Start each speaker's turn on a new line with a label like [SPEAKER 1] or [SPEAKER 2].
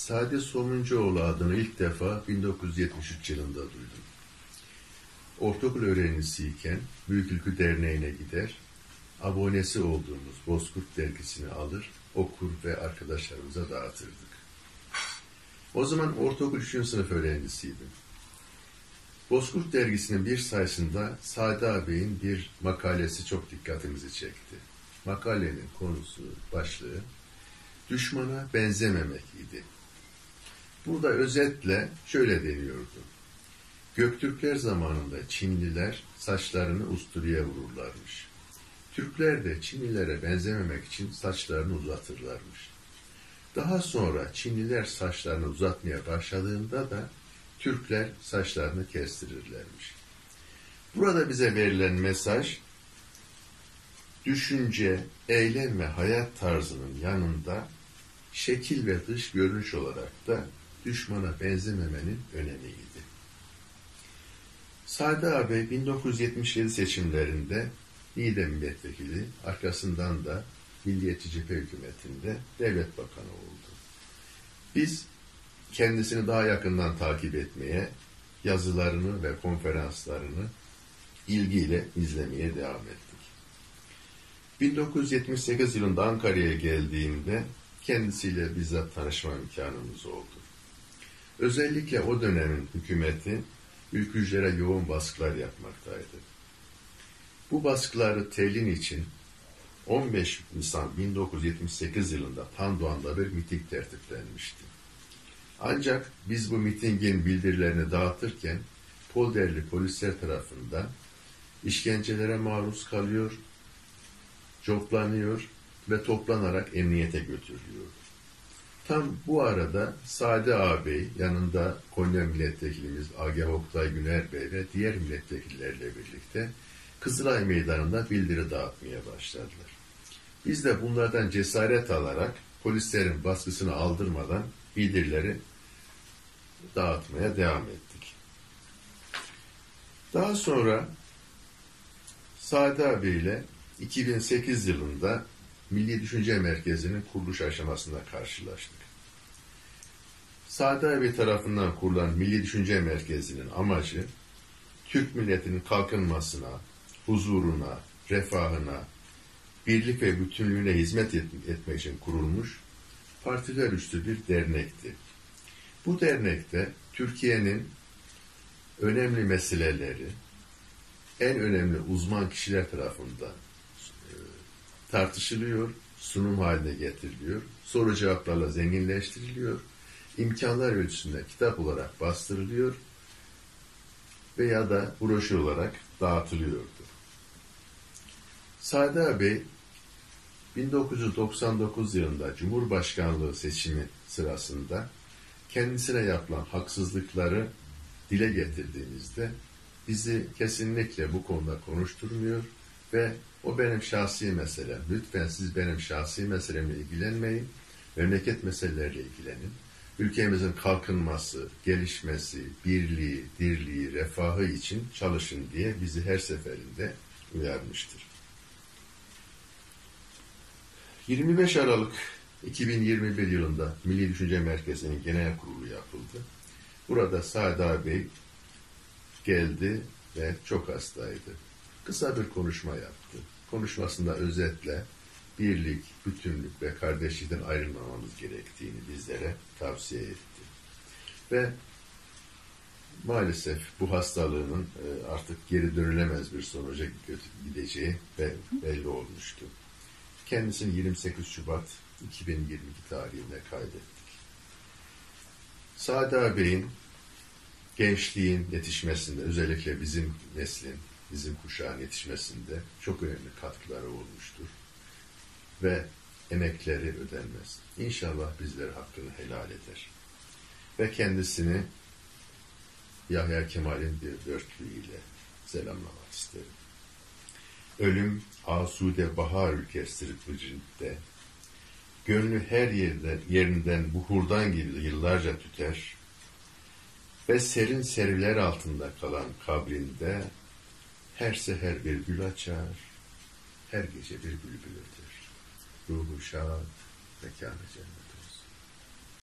[SPEAKER 1] Sade Somuncuoğlu adını ilk defa 1973 yılında duydum. Ortaokul öğrencisiyken Büyük Ülkü Derneği'ne gider, abonesi olduğumuz Bozkurt dergisini alır, okur ve arkadaşlarımıza dağıtırdık. O zaman ortaokul 3. sınıf öğrencisiydim. Bozkurt dergisinin bir sayısında Sade ağabeyin bir makalesi çok dikkatimizi çekti. Makalenin konusu, başlığı, düşmana benzememek idi. Burada özetle şöyle deniyordu. Göktürkler zamanında Çinliler saçlarını usturaya vururlarmış. Türkler de Çinlilere benzememek için saçlarını uzatırlarmış. Daha sonra Çinliler saçlarını uzatmaya başladığında da Türkler saçlarını kestirirlermiş. Burada bize verilen mesaj, düşünce, eylem ve hayat tarzının yanında şekil ve dış görünüş olarak da düşmana benzememenin önemiydi. Sade abi 1977 seçimlerinde Niğde milletvekili, arkasından da Milliyetçi Cephe hükümetinde devlet bakanı oldu. Biz kendisini daha yakından takip etmeye, yazılarını ve konferanslarını ilgiyle izlemeye devam ettik. 1978 yılında Ankara'ya geldiğimde kendisiyle bizzat tanışma imkanımız oldu. Özellikle o dönemin hükümeti ülkücülere yoğun baskılar yapmaktaydı. Bu baskıları telin için 15 Nisan 1978 yılında Tandoğan'da bir miting tertiplenmişti. Ancak biz bu mitingin bildirilerini dağıtırken Polderli polisler tarafından işkencelere maruz kalıyor, coplanıyor ve toplanarak emniyete götürülüyordu. Tam bu arada Sade ağabey yanında Konya milletvekilimiz Agah Oktay Güner Bey ve diğer milletvekillerle birlikte Kızılay Meydanı'nda bildiri dağıtmaya başladılar. Biz de bunlardan cesaret alarak polislerin baskısını aldırmadan bildirileri dağıtmaya devam ettik. Daha sonra Sade abi ile 2008 yılında Milli Düşünce Merkezi'nin kuruluş aşamasında karşılaştık. Sade abi tarafından kurulan Milli Düşünce Merkezi'nin amacı Türk milletinin kalkınmasına, huzuruna, refahına, birlik ve bütünlüğüne hizmet etmek için kurulmuş partiler üstü bir dernekti. Bu dernekte Türkiye'nin önemli meseleleri en önemli uzman kişiler tarafından e, tartışılıyor, sunum haline getiriliyor, soru cevaplarla zenginleştiriliyor, imkanlar ölçüsünde kitap olarak bastırılıyor veya da broşür olarak dağıtılıyordu. Sade Bey 1999 yılında Cumhurbaşkanlığı seçimi sırasında kendisine yapılan haksızlıkları dile getirdiğimizde bizi kesinlikle bu konuda konuşturmuyor ve o benim şahsi meselem. Lütfen siz benim şahsi meselemle ilgilenmeyin. Memleket meseleleriyle ilgilenin. Ülkemizin kalkınması, gelişmesi, birliği, dirliği, refahı için çalışın diye bizi her seferinde uyarmıştır. 25 Aralık 2021 yılında Milli Düşünce Merkezi'nin genel kurulu yapıldı. Burada Sade Bey geldi ve çok hastaydı. Kısa bir konuşma yaptı. Konuşmasında özetle birlik, bütünlük ve kardeşlikten ayrılmamamız gerektiğini bizlere tavsiye etti. Ve maalesef bu hastalığının e, artık geri dönülemez bir sonuca gideceği belli olmuştu. Kendisini 28 Şubat 2022 tarihinde kaydettik. Sade Bey'in gençliğin yetişmesinde, özellikle bizim neslin, bizim kuşağın yetişmesinde çok önemli katkıları olmuştur. Ve emekleri ödenmez. İnşallah bizler hakkını helal eder. Ve kendisini Yahya Kemal'in bir dörtlüğüyle selamlamak isterim. Ölüm asude bahar ülkesidir bıcında. Gönlü her yerden, yerinden buhurdan gibi yıllarca tüter ve serin seriler altında kalan kabrinde her seher bir gül açar, her gece bir bülbül öter. Ruhu şad, mekanı cennet.